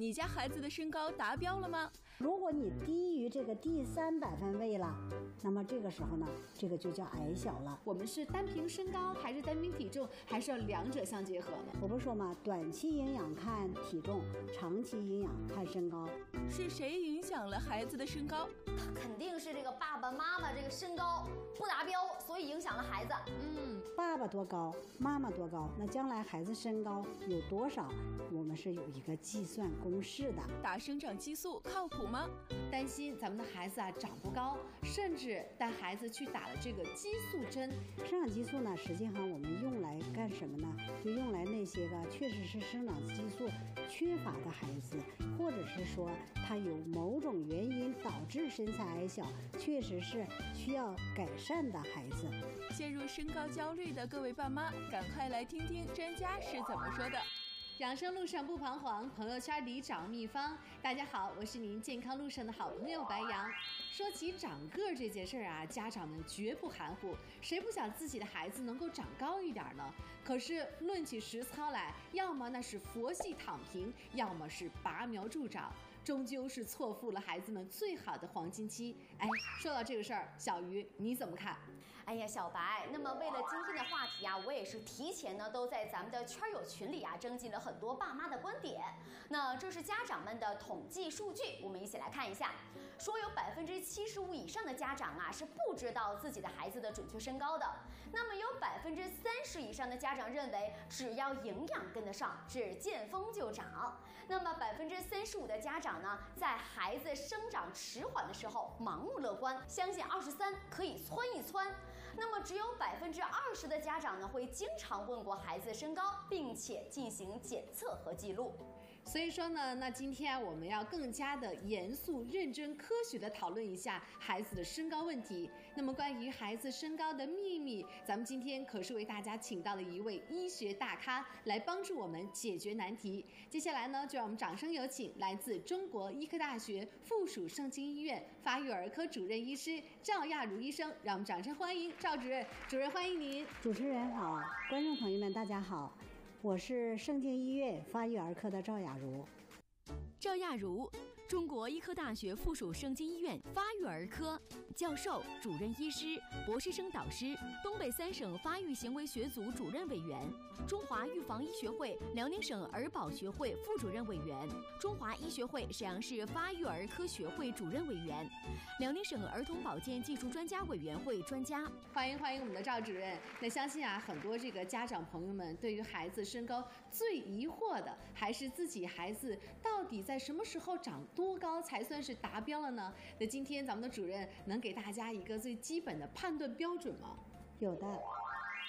你家孩子的身高达标了吗？如果你低于这个第三百分位了，那么这个时候呢，这个就叫矮小了。我们是单凭身高，还是单凭体重，还是要两者相结合呢？我不是说嘛，短期营养看体重，长期营养看身高。是谁影响了孩子的身高？肯定是这个爸爸妈妈这个身高不达标，所以影响了孩子。嗯，爸爸多高，妈妈多高，那将来孩子身高有多少，我们是有一个计算公式的。打生长激素靠谱吗？担心咱们的孩子啊长不高，甚至带孩子去打了这个激素针。生长激素呢，实际上我们用来干什么呢？就用来那些个确实是生长激素缺乏的孩子，或者是说他有某种原因导致身材矮小，确实是需要改善的孩子。陷入身高焦虑的各位爸妈，赶快来听听专家是怎么说的。养生路上不彷徨，朋友圈里找秘方。大家好，我是您健康路上的好朋友白杨。说起长个这件事儿啊，家长们绝不含糊，谁不想自己的孩子能够长高一点呢？可是论起实操来，要么那是佛系躺平，要么是拔苗助长。终究是错付了孩子们最好的黄金期。哎，说到这个事儿，小鱼你怎么看？哎呀，小白，那么为了今天的话题啊，我也是提前呢都在咱们的圈友群里啊征集了很多爸妈的观点。那这是家长们的统计数据，我们一起来看一下。说有百分之七十五以上的家长啊是不知道自己的孩子的准确身高的。那么有百分之三十以上的家长认为，只要营养跟得上，只见风就长。那么百分之三十五的家长。长呢，在孩子生长迟缓的时候盲目乐观，相信二十三可以窜一窜。那么只有百分之二十的家长呢，会经常问过孩子身高，并且进行检测和记录。所以说呢，那今天我们要更加的严肃、认真、科学的讨论一下孩子的身高问题。那么关于孩子身高的秘密，咱们今天可是为大家请到了一位医学大咖来帮助我们解决难题。接下来呢，就让我们掌声有请来自中国医科大学附属盛京医院发育儿科主任医师赵亚茹医生，让我们掌声欢迎赵主任。主任欢迎您。主持人好，观众朋友们大家好。我是盛京医院发育儿科的赵雅茹。赵亚茹，中国医科大学附属盛京医院发育儿科教授、主任医师、博士生导师，东北三省发育行为学组主任委员，中华预防医学会辽宁省儿保学会副主任委员，中华医学会沈阳市发育儿科学会主任委员，辽宁省儿童保健技术专家委员会专家。欢迎欢迎我们的赵主任。那相信啊，很多这个家长朋友们对于孩子身高最疑惑的，还是自己孩子到底在什么时候长多高才算是达标了呢？那今天咱们的主任能给大家一个最基本的判断标准吗？有的。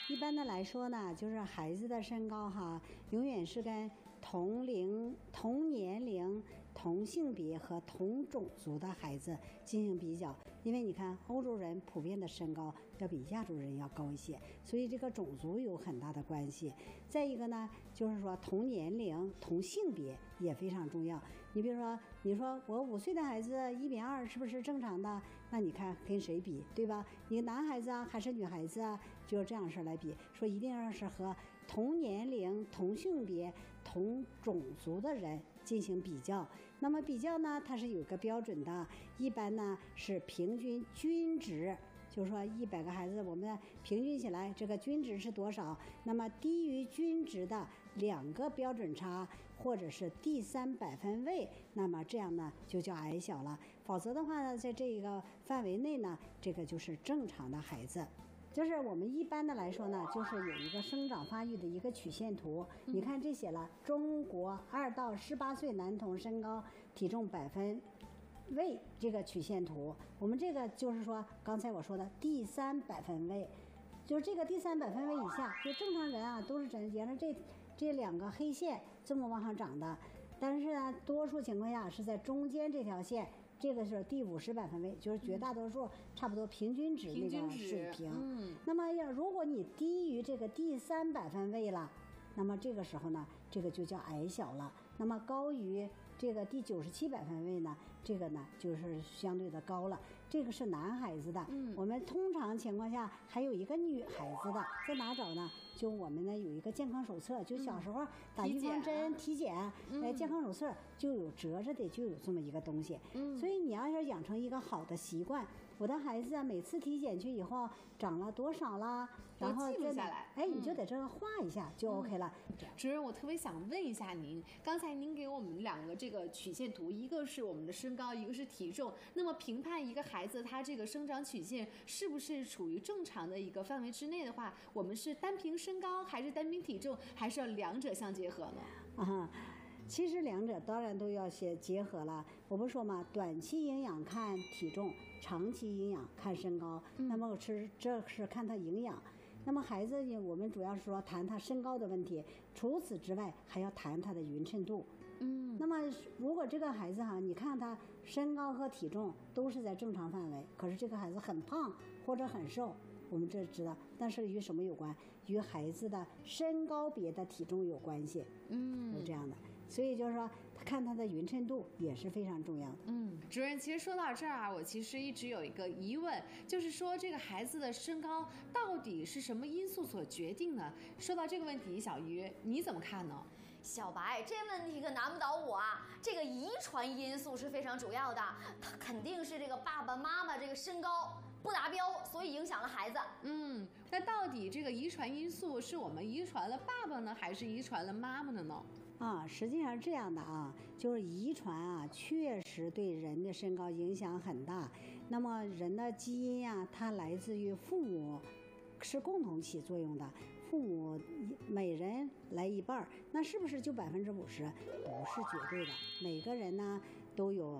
一般的来说呢，就是孩子的身高哈，永远是跟同龄、同年龄、同性别和同种族的孩子进行比较。因为你看，欧洲人普遍的身高要比亚洲人要高一些，所以这个种族有很大的关系。再一个呢，就是说同年龄、同性别也非常重要。你比如说，你说我五岁的孩子一米二是不是正常的？那你看跟谁比，对吧？你男孩子啊还是女孩子啊？就这样式来比，说一定要是和同年龄、同性别、同种族的人。进行比较，那么比较呢，它是有个标准的，一般呢是平均均值，就是说一百个孩子，我们平均起来这个均值是多少？那么低于均值的两个标准差，或者是第三百分位，那么这样呢就叫矮小了，否则的话呢，在这一个范围内呢，这个就是正常的孩子。就是我们一般的来说呢，就是有一个生长发育的一个曲线图。你看这写了中国二到十八岁男童身高体重百分位这个曲线图。我们这个就是说刚才我说的第三百分位，就是这个第三百分位以下，就正常人啊都是沿沿着这这两个黑线这么往上涨的。但是呢，多数情况下是在中间这条线。这个是第五十百分位，就是绝大多数差不多平均值那个水平。嗯，那么要如果你低于这个第三百分位了，那么这个时候呢，这个就叫矮小了。那么高于这个第九十七百分位呢，这个呢就是相对的高了。这个是男孩子的，嗯我们通常情况下还有一个女孩子的，在哪找呢？就我们呢有一个健康手册，就小时候打预防针、体检，健康手册就有折着的，就有这么一个东西。嗯所以你要是养成一个好的习惯，我的孩子啊，每次体检去以后长了多少啦，然后记录下来哎，你就嗯在这儿画一下就 OK 了。主任，我特别想问一下您，刚才您给我们两个这个曲线图，一个是我们的身高，一个是体重。那么评判一个孩子他这个生长曲线是不是处于正常的一个范围之内的话，我们是单凭身高，还是单凭体重，还是要两者相结合呢？啊，其实两者当然都要些结合了。我不说嘛，短期营养看体重，长期营养看身高。那么我吃这是看他营养。那么孩子呢，我们主要是说谈他身高的问题，除此之外还要谈他的匀称度。嗯那么如果这个孩子哈，你看他身高和体重都是在正常范围，可是这个孩子很胖或者很瘦，我们这知道，但是与什么有关？与孩子的身高别的体重有关系。嗯是这样的。所以就是说，看它的匀称度也是非常重要的。嗯，主任，其实说到这儿啊，我其实一直有一个疑问，就是说这个孩子的身高到底是什么因素所决定的？说到这个问题，小鱼你怎么看呢？小白，这问题可难不倒我啊！这个遗传因素是非常主要的，它肯定是这个爸爸妈妈这个身高不达标，所以影响了孩子。嗯，那到底这个遗传因素是我们遗传了爸爸呢，还是遗传了妈妈的呢？啊，实际上是这样的啊，就是遗传啊，确实对人的身高影响很大。那么人的基因呀、它来自于父母，是共同起作用的。父母每人来一半儿，那是不是就百分之五十？不是绝对的，每个人呢都有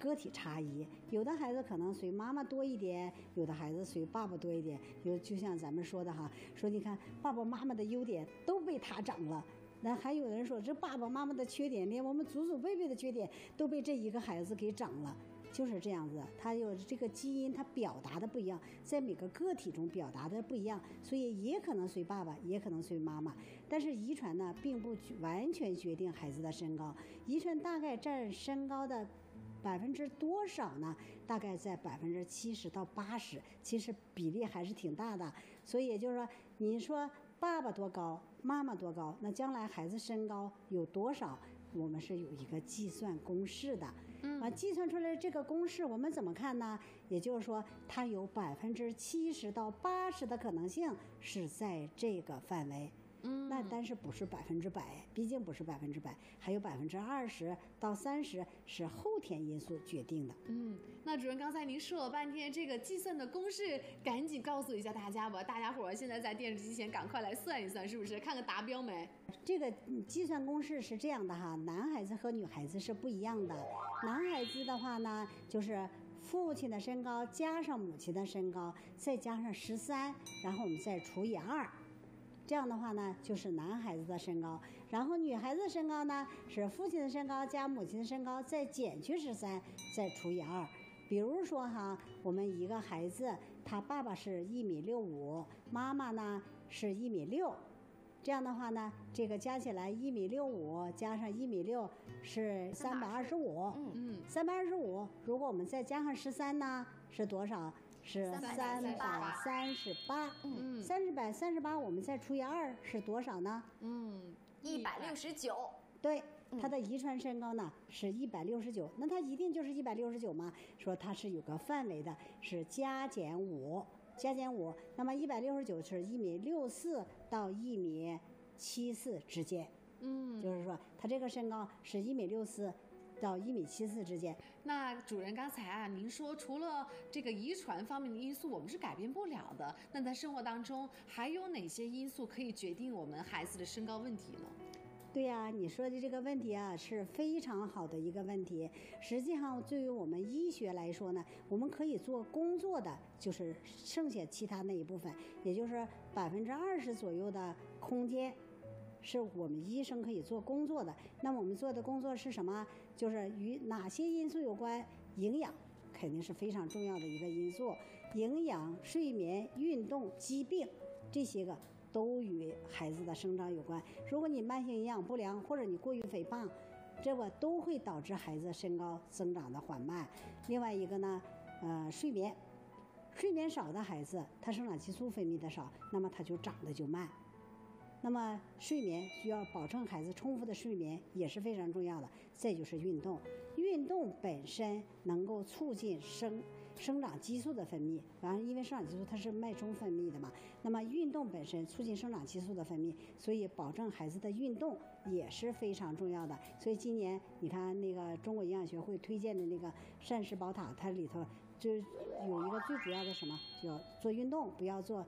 个体差异。有的孩子可能随妈妈多一点，有的孩子随爸爸多一点。有就像咱们说的哈，说你看爸爸妈妈的优点都被他长了。那还有人说，这爸爸妈妈的缺点，连我们祖祖辈辈的缺点都被这一个孩子给长了，就是这样子。他有这个基因，他表达的不一样，在每个个体中表达的不一样，所以也可能随爸爸，也可能随妈妈。但是遗传呢，并不完全决定孩子的身高，遗传大概占身高的百分之多少呢？大概在百分之七十到八十，其实比例还是挺大的。所以就是说，你说爸爸多高，妈妈多高，那将来孩子身高有多少，我们是有一个计算公式的。嗯啊，计算出来这个公式，我们怎么看呢？也就是说，它有百分之七十到八十的可能性是在这个范围。嗯那但是不是百分之百，毕竟不是百分之百，还有百分之二十到三十是后天因素决定的。嗯，那主任刚才您说了半天这个计算的公式，赶紧告诉一下大家吧，大家伙儿现在在电视机前赶快来算一算，是不是？看看达标没？这个嗯计算公式是这样的哈，男孩子和女孩子是不一样的。男孩子的话呢，就是父亲的身高加上母亲的身高，再加上十三，然后我们再除以二。这样的话呢，就是男孩子的身高。然后女孩子的身高呢，是父亲的身高加母亲的身高再减去十三，再除以二。比如说哈，我们一个孩子，他爸爸是一米六五，妈妈呢是一米六，这样的话呢，这个加起来一米六五加上一米六是三百二十五。嗯，嗯，三百二十五，如果我们再加上十三呢，是多少？是三338百三十八。嗯三十百三十八，我们再除以二是多少呢？嗯，一百六十九。对，他的遗传身高呢是一百六十九，那他一定就是一百六十九吗？说它是有个范围的，是加减五，加减五。那么一百六十九是一米六四到一米七四之间，嗯，就是说他这个身高是一米六四到一米七四之间。那主任刚才啊，您说除了这个遗传方面的因素我们是改变不了的，那在生活当中还有哪些因素可以决定我们孩子的身高问题呢？对呀、你说的这个问题啊是非常好的一个问题。实际上，对于我们医学来说呢，我们可以做工作的就是剩下其他那一部分，也就是百分之二十左右的空间，是我们医生可以做工作的。那我们做的工作是什么？就是与哪些因素有关？营养肯定是非常重要的一个因素，营养、睡眠、运动、疾病这些个都与孩子的生长有关。如果你慢性营养不良，或者你过于肥胖，这个都会导致孩子身高增长的缓慢。另外一个呢，呃，睡眠，睡眠少的孩子，他生长激素分泌的少，那么他就长得就慢。那么睡眠需要保证孩子充分的睡眠也是非常重要的。再就是运动，运动本身能够促进生生长激素的分泌，完了因为生长激素它是脉冲分泌的嘛，那么运动本身促进生长激素的分泌，所以保证孩子的运动也是非常重要的。所以今年你看那个中国营养学会推荐的那个膳食宝塔，它里头就有一个最主要的什么，叫做运动，不要做。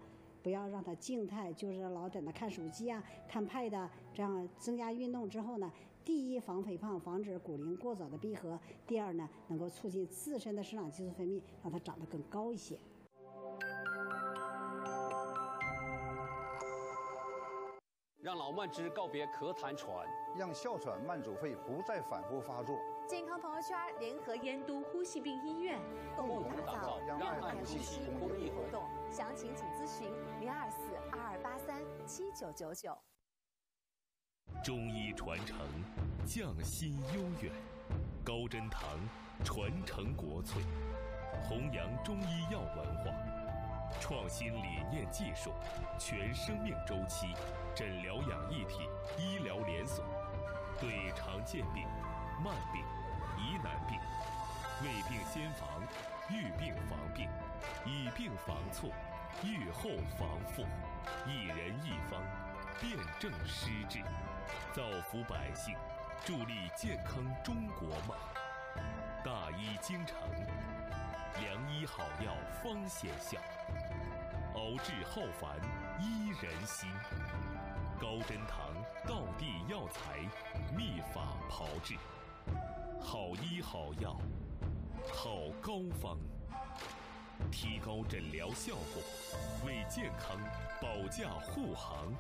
不要让他静态，就是老在那看手机啊、看 pad，这样增加运动之后呢，第一防肥胖，防止骨龄过早的闭合；第二呢，能够促进自身的生长激素分泌，让它长得更高一些。让老慢支告别咳痰喘，让哮喘慢阻肺不再反复发作。健康朋友圈联合燕都呼吸病医院，共同打造让爱呼吸公益活动。详情请咨询零二四二二八三七九九九。中医传承，匠心悠远；高真堂传承国粹，弘扬中医药文化，创新理念技术，全生命周期诊疗养一体医疗连锁，对常见病、慢、病，未病先防，预病防病。以病防错，愈后防复，一人一方，辨证施治，造福百姓，助力健康中国梦。大医精诚，良医好药方显效，熬制浩繁医人心。高真堂道地药材，秘法炮制，好医好药，好膏方。提高诊疗效果，为健康保驾护航。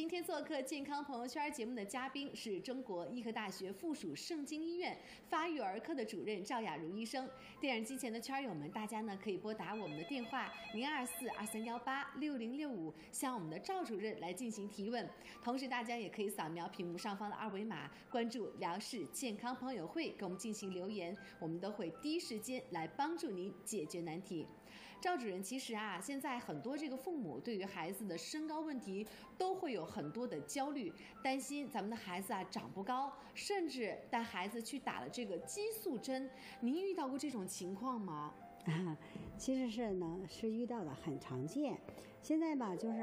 今天做客《健康朋友圈》节目的嘉宾是中国医科大学附属盛京医院发育儿科的主任赵雅茹医生。电视机前的圈友们，大家呢可以拨打我们的电话零二四二三幺八六零六五，向我们的赵主任来进行提问。同时，大家也可以扫描屏幕上方的二维码，关注辽视健康朋友会，给我们进行留言，我们都会第一时间来帮助您解决难题。赵主任，其实啊，现在很多这个父母对于孩子的身高问题都会有很多的焦虑，担心咱们的孩子啊长不高，甚至带孩子去打了这个激素针。您遇到过这种情况吗？啊，其实是呢，是遇到的，很常见。现在吧，就是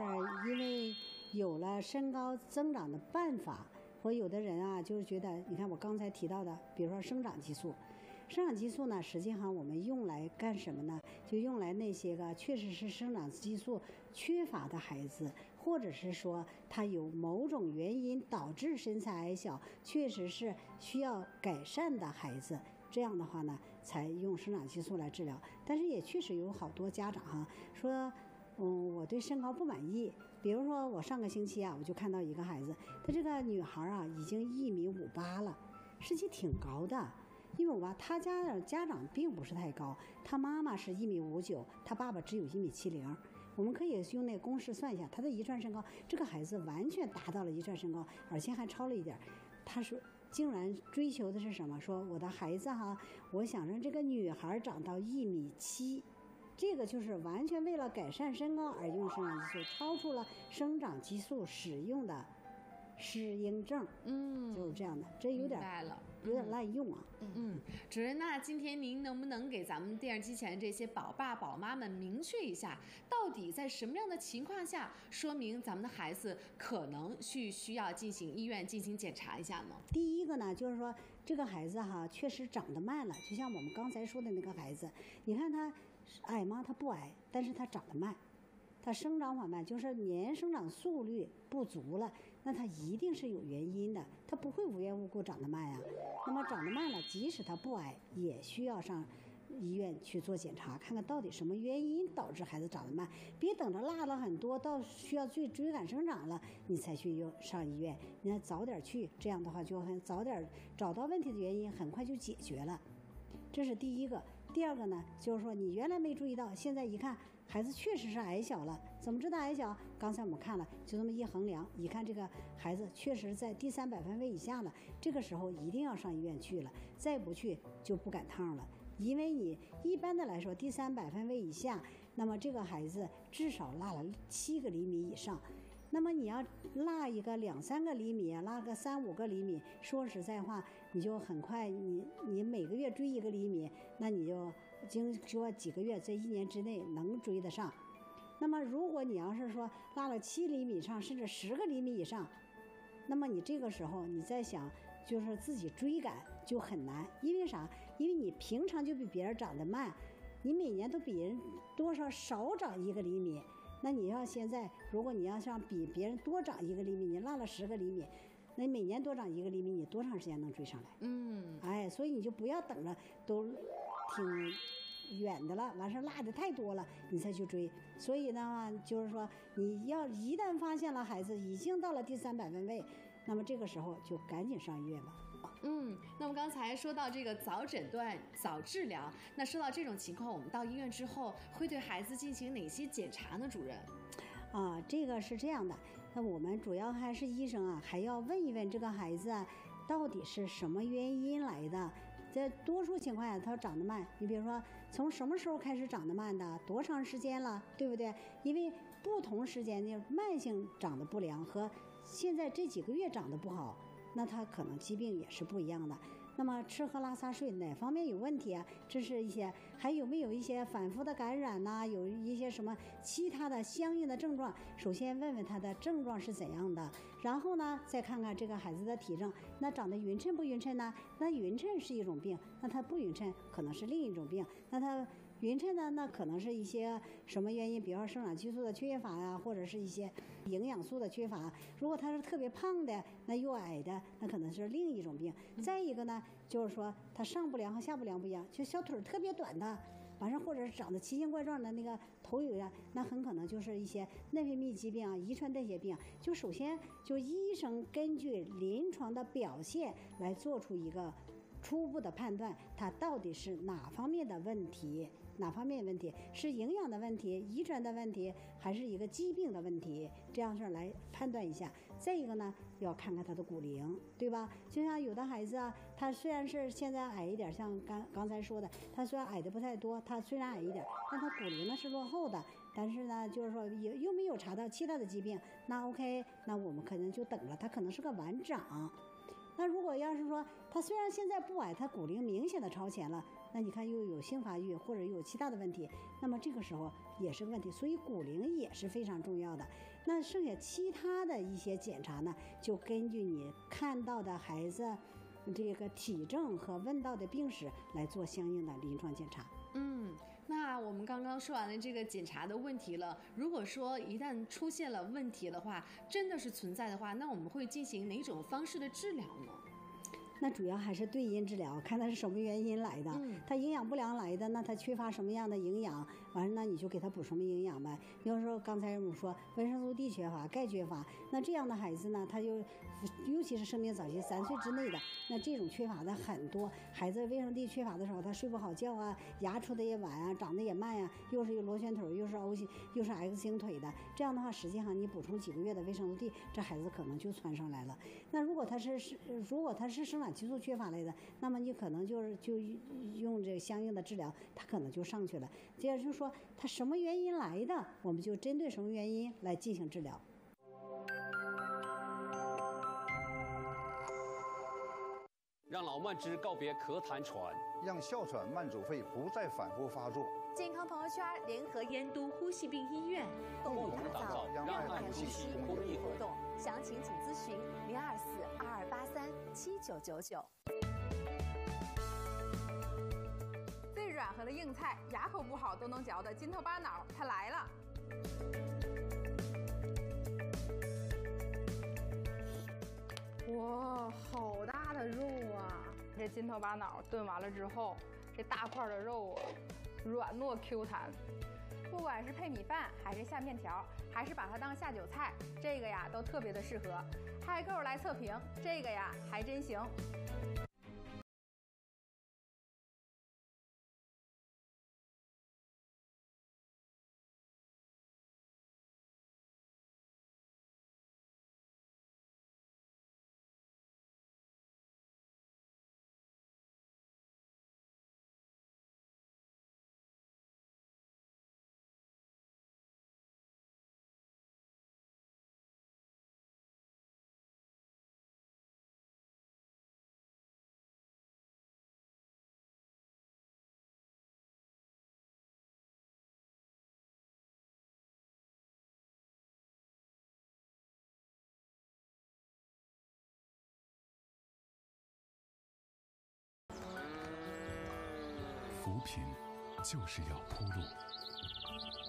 因为有了身高增长的办法，或有的人啊，就是觉得，你看我刚才提到的，比如说生长激素。生长激素呢，实际上我们用来干什么呢？就用来那些个确实是生长激素缺乏的孩子，或者是说他有某种原因导致身材矮小，确实是需要改善的孩子，这样的话呢，才用生长激素来治疗。但是也确实有好多家长哈说，嗯，我对身高不满意。比如说我上个星期啊，我就看到一个孩子，他这个女孩啊，已经一米五八了，实际挺高的。因为我吧，他家的家长并不是太高，他妈妈是一米五九，他爸爸只有一米七零。我们可以用那个公式算一下，他的遗传身高，这个孩子完全达到了遗传身高，而且还超了一点。他说，竟然追求的是什么？说我的孩子哈，我想让这个女孩长到一米七，这个就是完全为了改善身高而用生长激素，超出了生长激素使用的适应症。嗯，就是这样的，这有点。有点滥用啊。嗯，主任，那今天您能不能给咱们电视机前这些宝爸宝妈们明确一下，到底在什么样的情况下，说明咱们的孩子可能去需要进行医院进行检查一下呢？第一个呢，就是说这个孩子哈，确实长得慢了，就像我们刚才说的那个孩子，你看他矮吗？他不矮，但是他长得慢，他生长缓慢，就是年生长速率不足了。那他一定是有原因的，他不会无缘无故长得慢呀。那么长得慢了，即使他不矮，也需要上医院去做检查，看看到底什么原因导致孩子长得慢。别等着落了很多，到需要追追赶生长了，你才去用上医院。你要早点去，这样的话就很早点找到问题的原因，很快就解决了。这是第一个。第二个呢，就是说你原来没注意到，现在一看孩子确实是矮小了。怎么知道矮小？刚才我们看了，就这么一衡量，一看这个孩子确实在第三百分位以下了。这个时候一定要上医院去了，再不去就不赶趟了。因为你一般的来说，第三百分位以下，那么这个孩子至少落了七个厘米以上。那么你要落一个两三个厘米，落个三五个厘米，说实在话，你就很快，你你每个月追一个厘米，那你就经说几个月，在一年之内能追得上。那么如果你要是说落了七厘米以上，甚至十个厘米以上，那么你这个时候你再想，就是自己追赶就很难，因为啥？因为你平常就比别人长得慢，你每年都比人多少少长一个厘米。那你要现在，如果你要想比别人多长一个厘米，你落了十个厘米，那你每年多长一个厘米，你多长时间能追上来？嗯，哎，所以你就不要等着都挺远的了，完事儿落的太多了，你再去追。所以呢，就是说你要一旦发现了孩子已经到了第三百分位，那么这个时候就赶紧上医院吧。嗯，那么刚才说到这个早诊断、早治疗，那说到这种情况，我们到医院之后会对孩子进行哪些检查呢？主任？啊，这个是这样的，那我们主要还是医生啊，还要问一问这个孩子啊，到底是什么原因来的。在多数情况下，它长得慢。你比如说，从什么时候开始长得慢的？多长时间了？对不对？因为不同时间的慢性长得不良和现在这几个月长得不好。那它可能疾病也是不一样的。那么吃喝拉撒睡哪方面有问题啊？这是一些，还有没有一些反复的感染呐？有一些什么其他的相应的症状？首先问问他的症状是怎样的，然后呢，再看看这个孩子的体征。那长得匀称不匀称呢？那匀称是一种病，那他不匀称可能是另一种病。那他。匀称呢？那可能是一些什么原因？比方说生长激素的缺乏呀，或者是一些营养素的缺乏。如果他是特别胖的，那又矮的，那可能是另一种病。再一个呢，就是说他上不良和下不良不一样，就小腿特别短的，完事或者是长得奇形怪状的那个头有呀，那很可能就是一些内分泌疾病啊、遗传代谢病。就首先就医生根据临床的表现来做出一个初步的判断，他到底是哪方面的问题。哪方面问题是营养的问题、遗传的问题，还是一个疾病的问题？这样式来判断一下。再一个呢，要看看他的骨龄，对吧？就像有的孩子啊，他虽然是现在矮一点，像刚刚才说的，他虽然矮的不太多，他虽然矮一点，但他骨龄呢是落后的。但是呢，就是说又又没有查到其他的疾病，那 OK，那我们可能就等了，他可能是个晚长。那如果要是说他虽然现在不矮，他骨龄明显的超前了。那你看又有性发育或者又有其他的问题，那么这个时候也是问题，所以骨龄也是非常重要的。那剩下其他的一些检查呢，就根据你看到的孩子这个体征和问到的病史来做相应的临床检查。嗯，那我们刚刚说完了这个检查的问题了。如果说一旦出现了问题的话，真的是存在的话，那我们会进行哪种方式的治疗呢？那主要还是对因治疗，看他是什么原因来的。他营养不良来的，那他缺乏什么样的营养？完了，那你就给他补什么营养呗。比如说刚才我们说维生素 D 缺乏、钙缺乏，那这样的孩子呢，他就尤其是生命早期三岁之内的，那这种缺乏的很多。孩子维生素 D 缺乏的时候，他睡不好觉啊，牙出的也晚啊，长得也慢呀，又是螺旋腿，又是 O 型，又是 X 型腿的。这样的话，实际上你补充几个月的维生素 D，这孩子可能就窜上来了。那如果他是是，如果他是生长激素缺乏类的，那么你可能就是就用这相应的治疗，他可能就上去了。接着就说他什么原因来的，我们就针对什么原因来进行治疗。让老慢支告别咳痰喘，让哮喘、慢阻肺不再反复发作。健康朋友圈联合燕都呼吸病医院，共同打造让爱呼吸公益活动。详情请咨询零二四二二八三七九九九。软和的硬菜，牙口不好都能嚼的筋头巴脑，它来了。哇，好大的肉啊！这筋头巴脑炖完了之后，这大块的肉啊，软糯 Q 弹。不管是配米饭，还是下面条，还是把它当下酒菜，这个呀都特别的适合。嗨购来测评，这个呀还真行。品就是要铺路，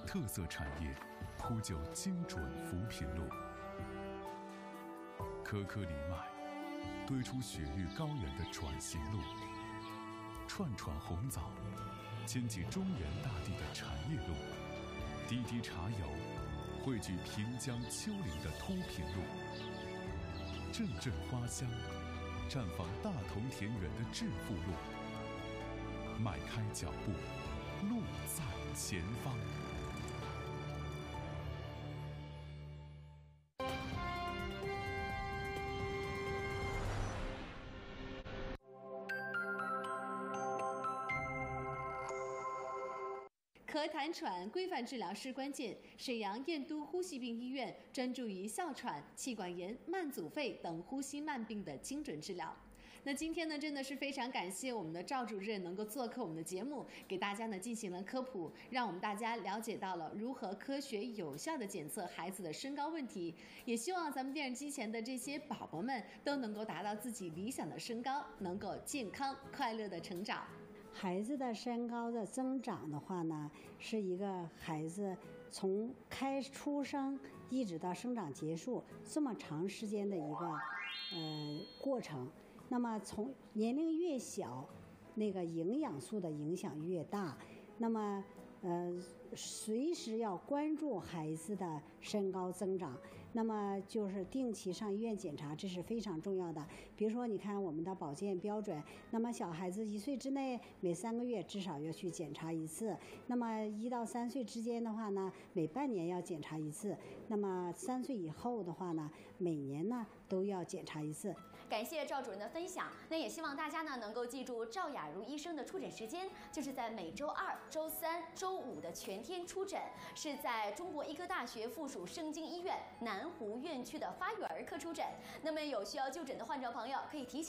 特色产业铺就精准扶贫路，颗颗藜麦堆出雪域高原的转型路，串串红枣牵起中原大地的产业路，滴滴茶油汇聚平江丘陵的脱贫路，阵阵花香绽放大同田园的致富路。迈开脚步，路在前方。咳痰喘规范治疗是关键。沈阳燕都呼吸病医院专注于哮喘、气管炎、慢阻肺等呼吸慢病的精准治疗。那今天呢，真的是非常感谢我们的赵主任能够做客我们的节目，给大家呢进行了科普，让我们大家了解到了如何科学有效的检测孩子的身高问题。也希望咱们电视机前的这些宝宝们都能够达到自己理想的身高，能够健康快乐的成长。孩子的身高的增长的话呢，是一个孩子从开出生一直到生长结束这么长时间的一个呃过程。那么从年龄越小，那个营养素的影响越大。那么呃，随时要关注孩子的身高增长。那么就是定期上医院检查，这是非常重要的。比如说，你看我们的保健标准，那么小孩子一岁之内每三个月至少要去检查一次；那么一到三岁之间的话呢，每半年要检查一次；那么三岁以后的话呢，每年呢都要检查一次。感谢赵主任的分享，那也希望大家呢能够记住赵雅茹医生的出诊时间，就是在每周二、周三、周五的全天出诊，是在中国医科大学附属盛京医院南湖院区的发育儿科出诊。那么有需要就诊的患者朋友可以提醒。